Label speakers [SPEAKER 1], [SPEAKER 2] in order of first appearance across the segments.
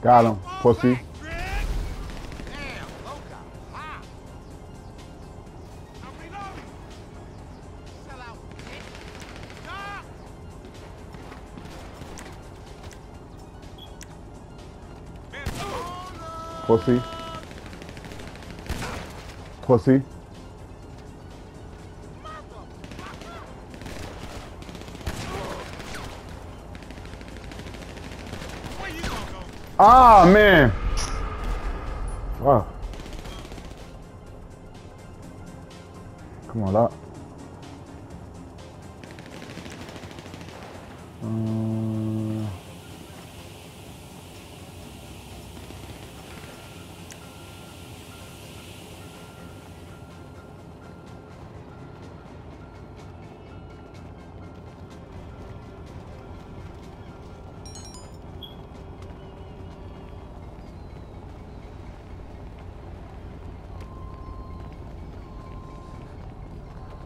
[SPEAKER 1] Got him, pussy. Pussy. Pussy. Ah, man. Wow. Come on, up. Um,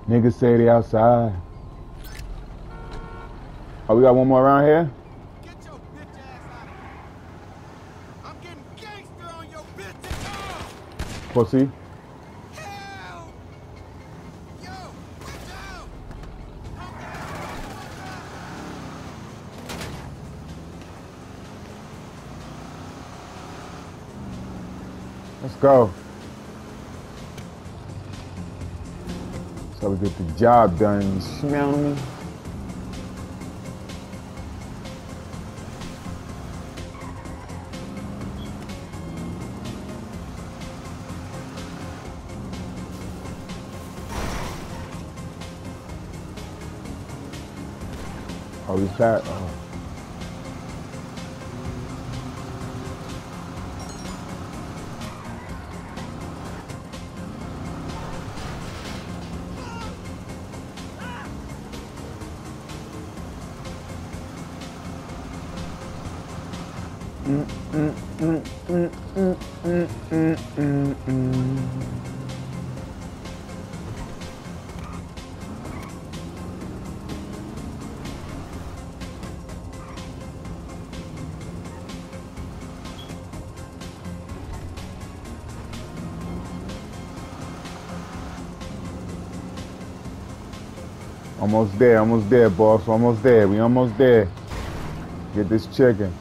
[SPEAKER 1] niggas say they outside. Oh, we got one more around here?
[SPEAKER 2] Get your bitch
[SPEAKER 1] So we get the job done. Smell me? Oh, he's back. Oh. Almost there, almost there, boss. Almost there. We almost there. Get this chicken.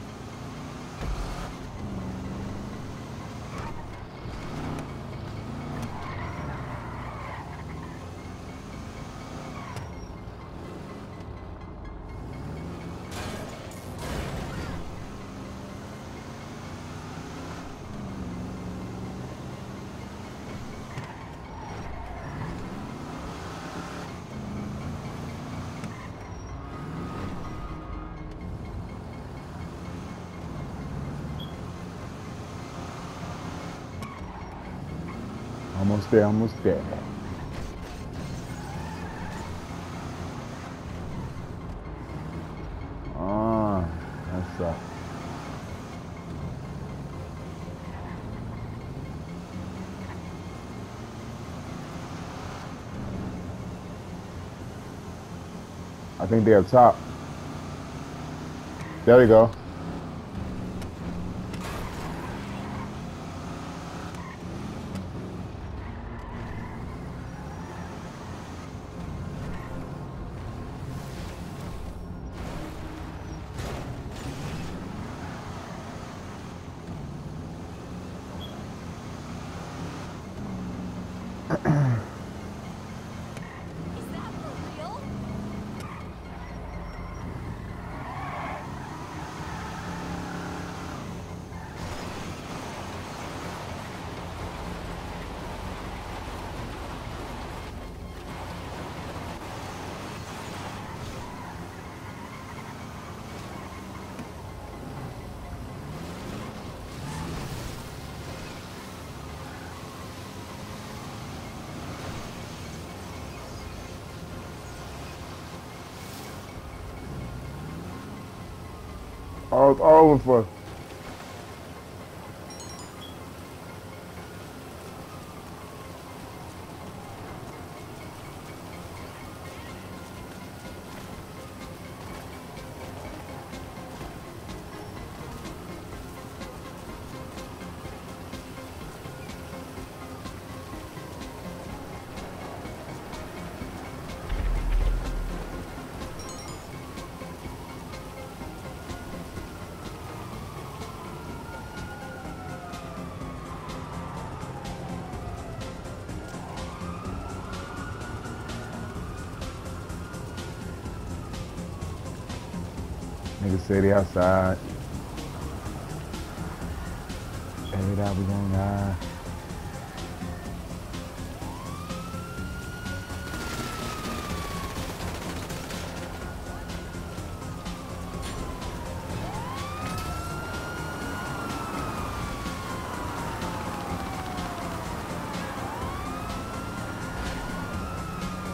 [SPEAKER 1] Almost there, almost there. Ah, that's up. I think they're top. There we go. All, all over for. Nigga say they outside. Every time we gonna die.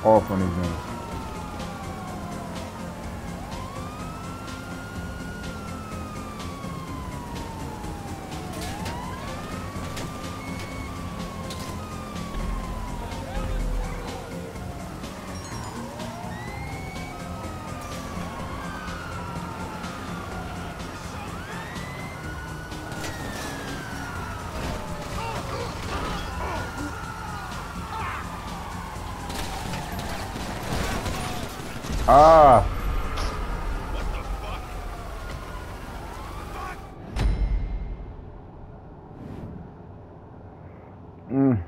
[SPEAKER 1] Off on these niggas. Ah. What the fuck? Mm.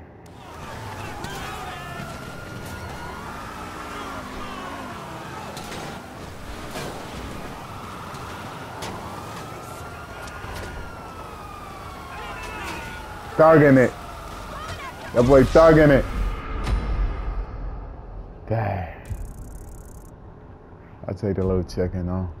[SPEAKER 1] Thugging it. That boy thugging it. I'll take a little check in on.